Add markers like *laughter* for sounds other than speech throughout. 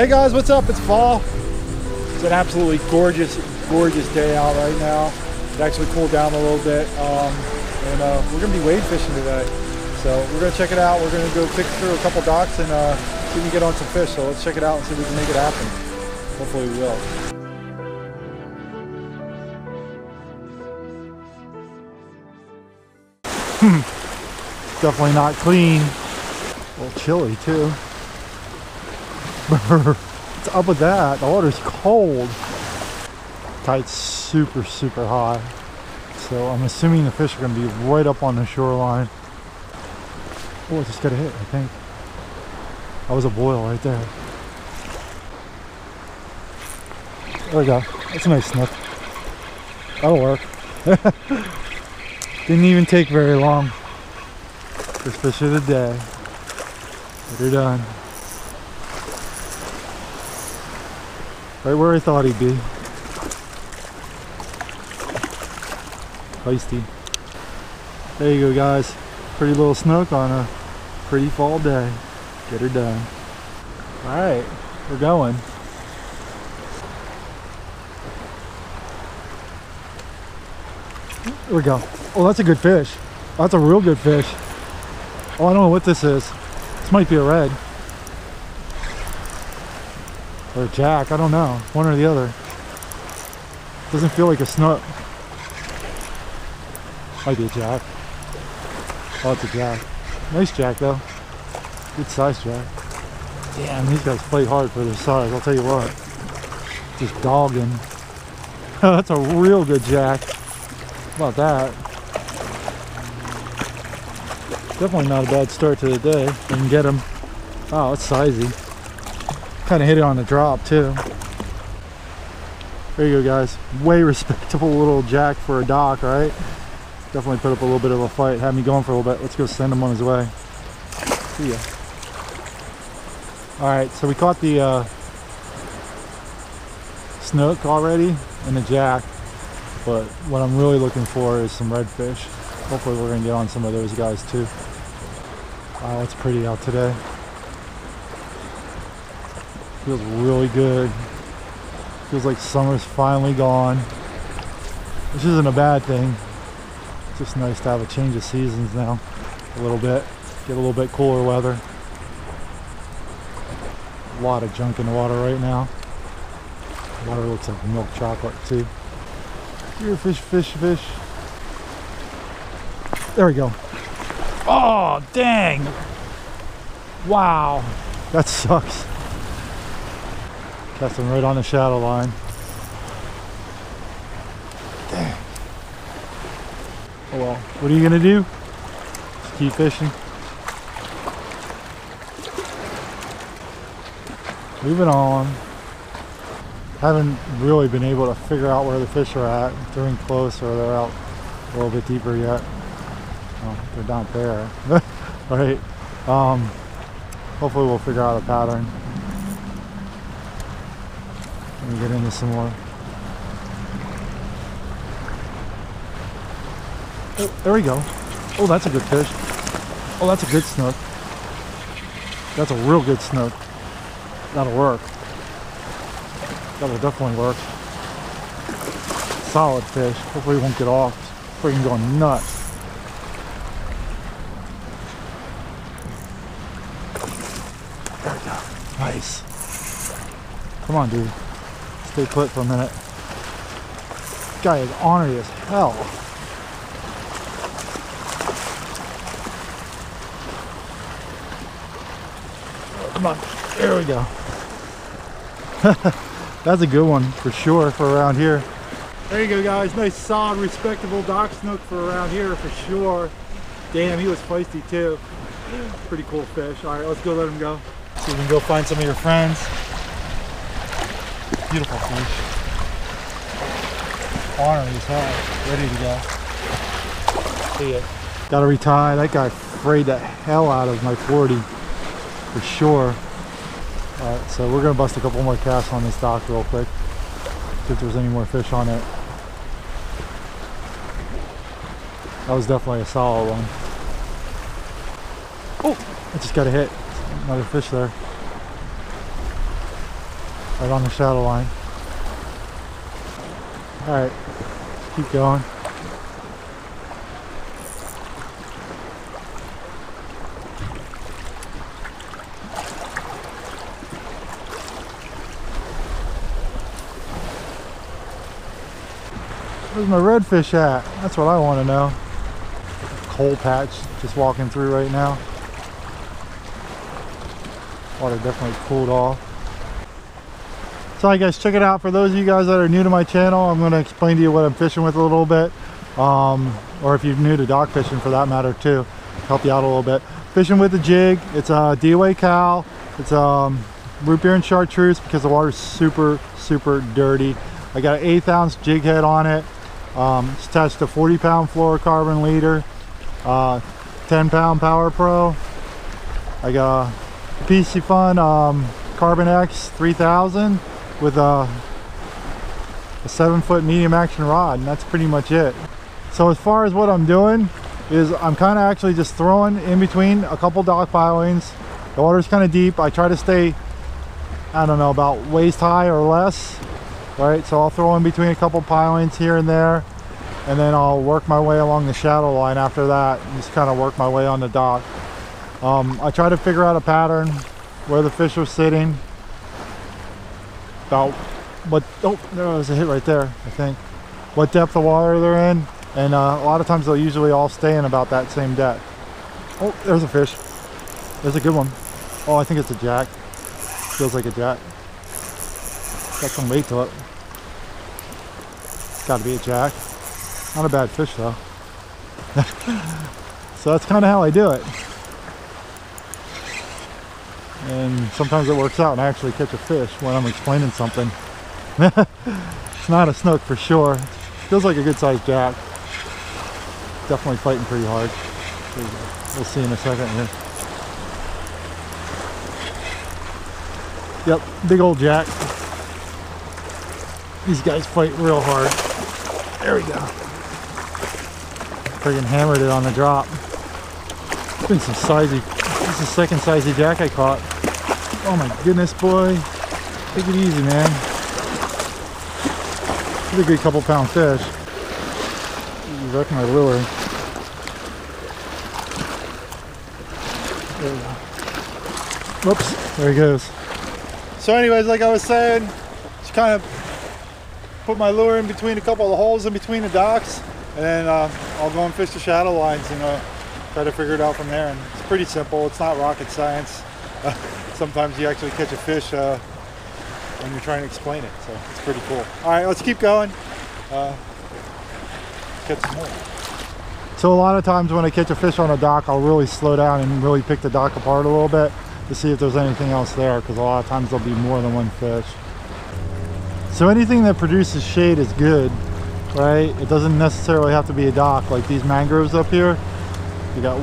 Hey guys, what's up? It's fall. It's an absolutely gorgeous, gorgeous day out right now. It actually cooled down a little bit. Um, and uh, we're gonna be wade fishing today. So we're gonna check it out. We're gonna go pick through a couple docks and uh, see if we can get on some fish. So let's check it out and see if we can make it happen. Hopefully we will. Definitely not clean. A little chilly too. What's *laughs* up with that? The water's cold. Tide's super, super high. So I'm assuming the fish are going to be right up on the shoreline. Oh, I just got a hit, I think. That was a boil right there. There we go. That's a nice snook. That'll work. *laughs* Didn't even take very long. First fish of the day. Get her done. Right where I thought he'd be. Feisty. There you go guys. Pretty little snook on a pretty fall day. Get her done. Alright, we're going. There we go. Oh, that's a good fish. That's a real good fish. Oh, I don't know what this is. This might be a red. Or a jack, I don't know. One or the other. Doesn't feel like a snook. Might be a jack. Oh, it's a jack. Nice jack though. Good size jack. Damn, these guys play hard for their size, I'll tell you what. Just dogging. *laughs* That's a real good jack. How about that? Definitely not a bad start to the day. You can get them. Oh, it's sizey. Kind of hit it on the drop too. There you go, guys. Way *laughs* respectable little jack for a dock, right? Definitely put up a little bit of a fight. Had me going for a little bit. Let's go send him on his way. See ya. All right, so we caught the uh, snook already and the jack, but what I'm really looking for is some redfish. Hopefully we're gonna get on some of those guys too. Wow, it's pretty out today. Feels really good. Feels like summer's finally gone, which isn't a bad thing. It's just nice to have a change of seasons now, a little bit. Get a little bit cooler weather. A lot of junk in the water right now. Water looks like milk chocolate too. Here, fish, fish, fish. There we go. Oh, dang. Wow. That sucks. Cast him right on the shadow line. Dang. Oh well. What are you going to do? Just keep fishing. Moving on. Haven't really been able to figure out where the fish are at. They're in close or they're out a little bit deeper yet. Oh, they're down there. *laughs* right? Um, hopefully we'll figure out a pattern. Me get into some more. There we go. Oh, that's a good fish. Oh, that's a good snook. That's a real good snook. That'll work. That'll definitely work. Solid fish. Hopefully he won't get off. Freaking going nuts. There we go. Nice. Come on, dude. Stay put for a minute. This guy is ornery as hell. Oh, come on. There we go. *laughs* That's a good one for sure for around here. There you go guys, nice solid respectable dock snook for around here for sure. Damn, he was feisty too. Pretty cool fish. All right, let's go let him go. So you can go find some of your friends. Beautiful fish. Ornery as hell, ready to go. See it. Gotta retie, that guy frayed the hell out of my 40 for sure. Alright, so we're gonna bust a couple more casts on this dock real quick. See if there's any more fish on it. That was definitely a solid one. Oh, I just got a hit. Another fish there. Right on the shadow line. All right, keep going. Where's my redfish at? That's what I want to know. Coal patch just walking through right now. Water definitely cooled off. So guys, check it out. For those of you guys that are new to my channel, I'm going to explain to you what I'm fishing with a little bit. Um, or if you're new to dock fishing for that matter too, help you out a little bit. Fishing with a jig. It's a DOA Cal. It's um, root beer and chartreuse because the water's super, super dirty. I got an eighth ounce jig head on it. Um, it's attached to 40 pound fluorocarbon leader, uh, 10 pound Power Pro. I got a Piscifun um, Carbon X 3000 with a, a seven foot medium action rod and that's pretty much it. So as far as what I'm doing is I'm kind of actually just throwing in between a couple dock pilings. The water's kind of deep. I try to stay, I don't know, about waist high or less right so I'll throw in between a couple pilings here and there and then I'll work my way along the shadow line after that and just kind of work my way on the dock um, I try to figure out a pattern where the fish are sitting about what oh there's a hit right there I think what depth of water they're in and uh, a lot of times they'll usually all stay in about that same depth oh there's a fish there's a good one. Oh I think it's a jack feels like a jack got some weight to it It's Got to be a jack. Not a bad fish though. *laughs* so that's kind of how I do it. And sometimes it works out and I actually catch a fish when I'm explaining something. *laughs* it's not a snook for sure. Feels like a good sized jack. Definitely fighting pretty hard. We'll see in a second here. Yep, big old jack. These guys fight real hard. There we go. Friggin' hammered it on the drop. It's been some sizey. This is the second sizey jack I caught. Oh my goodness, boy. Take it easy, man. Pretty good couple pound fish. You wrecked my lure. There we go. Whoops, there he goes. So anyways, like I was saying, just kind of put my lure in between a couple of holes in between the docks and then uh, I'll go and fish the shadow lines and uh, try to figure it out from there. And it's pretty simple. It's not rocket science. *laughs* Sometimes you actually catch a fish uh, when you're trying to explain it. So it's pretty cool. All right, let's keep going. Uh, catch some more. So a lot of times when I catch a fish on a dock, I'll really slow down and really pick the dock apart a little bit to see if there's anything else there because a lot of times there'll be more than one fish. So anything that produces shade is good, right? It doesn't necessarily have to be a dock. Like these mangroves up here, you got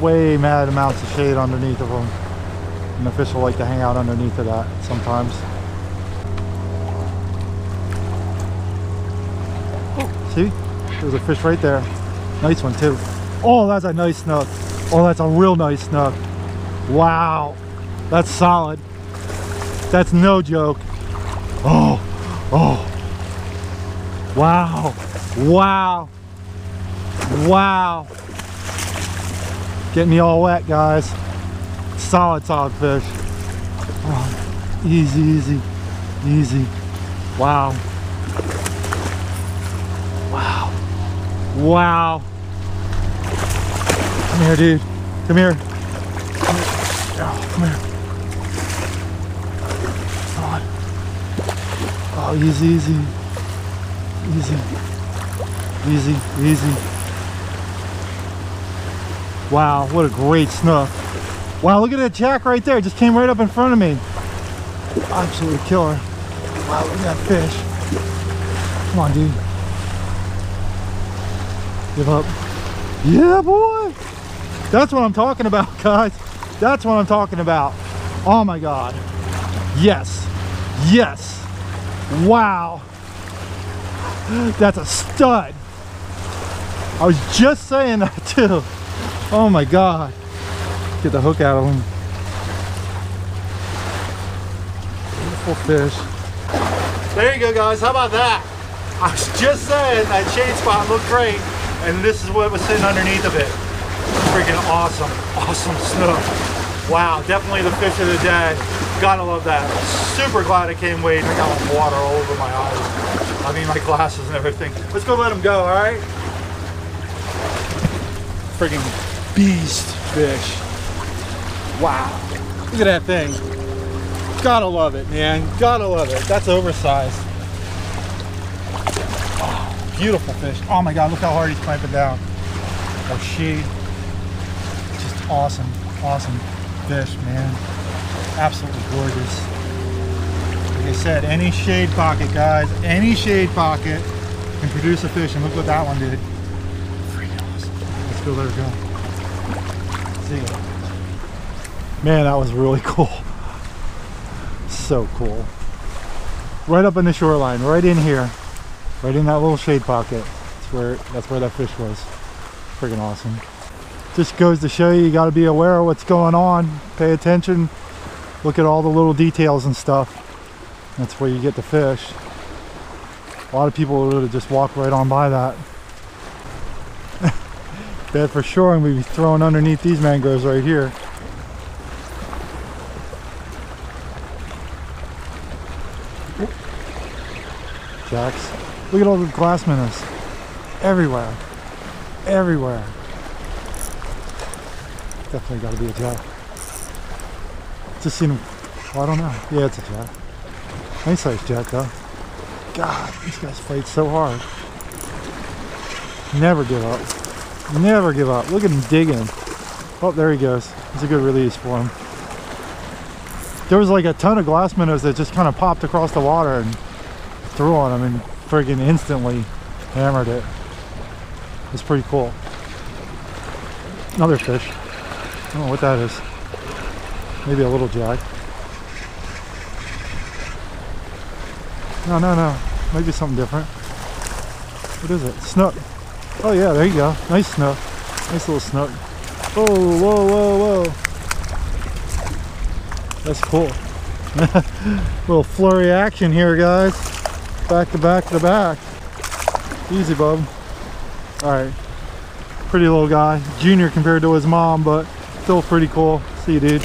way mad amounts of shade underneath of them. And the fish will like to hang out underneath of that sometimes. Oh, see? There's a fish right there. Nice one too. Oh, that's a nice snook. Oh, that's a real nice snook. Wow. That's solid. That's no joke. Oh, Oh. Wow. Wow. Wow. Getting me all wet, guys. Solid, solid fish. Oh, easy, easy, easy. Wow. Wow. Wow. Come here, dude. Come here. Come here. Oh, come here. Oh, easy, easy. Easy. Easy, easy. Wow, what a great snook. Wow, look at that jack right there. It just came right up in front of me. Absolutely killer. Wow, look at that fish. Come on, dude. Give up. Yeah, boy. That's what I'm talking about, *laughs* guys. That's what I'm talking about. Oh my God. Yes. Yes. Wow. *gasps* That's a stud. I was just saying that *laughs* too. Oh my God. Get the hook out of him. Beautiful fish. There you go, guys. How about that? I was just saying that shade spot looked great, and this is what was sitting underneath of it. Freaking awesome, awesome snook. Wow, definitely the fish of the day. Gotta love that. Super glad I came wading. I got water all over my eyes. I mean, my glasses and everything. Let's go let him go, all right? Freaking beast fish. Wow. Look at that thing. Gotta love it, man. Gotta love it. That's oversized. Oh, beautiful fish. Oh my God, look how hard he's clamping down. Oh, or she. Just awesome, awesome fish, man. Absolutely gorgeous. Like I said, any shade pocket, guys, any shade pocket can produce a fish. And look what that one did. Freaking awesome. Let's go let her go. See ya. Man, that was really *laughs* cool. So cool. Right up in the shoreline, right in here. Right in that little shade pocket. That's where that's where that fish was. Freaking awesome. Just goes to show you you gotta be aware of what's going on. Pay attention. Look at all the little details and stuff. That's where you get the fish. A lot of people would have just walk right on by that. *laughs* Bet for sure I'm gonna be throwing underneath these mangroves right here. Look at all the glass minnows. Everywhere. Everywhere. Definitely got to be a jack. Just seen. Oh, I don't know. Yeah, it's a jack. Nice size jack though. God, these guys fight so hard. Never give up. Never give up. Look at him digging. Oh, there he goes. It's a good release for him. There was like a ton of glass minnows that just kind of popped across the water and threw on him and friggin' instantly hammered it. It's pretty cool. Another fish. I don't know what that is. Maybe a little jack. No, no, no. Maybe something different. What is it? Snook. Oh yeah, there you go. Nice snook. Nice little snook. Oh, whoa, whoa, whoa. That's cool. *laughs* little flurry action here, guys back to back to back. Easy, bub. All right. Pretty little guy. Junior compared to his mom, but still pretty cool. See you, dude.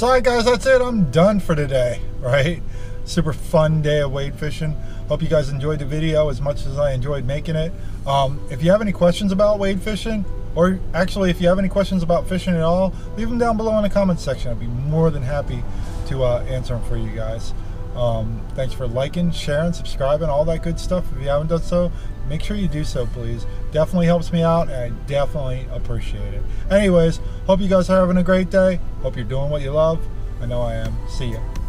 So, all right, guys, that's it. I'm done for today, *laughs* right? Super fun day of wade fishing. Hope you guys enjoyed the video as much as I enjoyed making it. Um, if you have any questions about wade fishing, or actually, if you have any questions about fishing at all, leave them down below in the comments section. I'd be more than happy to uh, answer them for you guys. Um, thanks for liking, sharing, subscribing, all that good stuff. If you haven't done so, make sure you do so, please. Definitely helps me out, and I definitely appreciate it. Anyways, hope you guys are having a great day. Hope you're doing what you love. I know I am. See ya.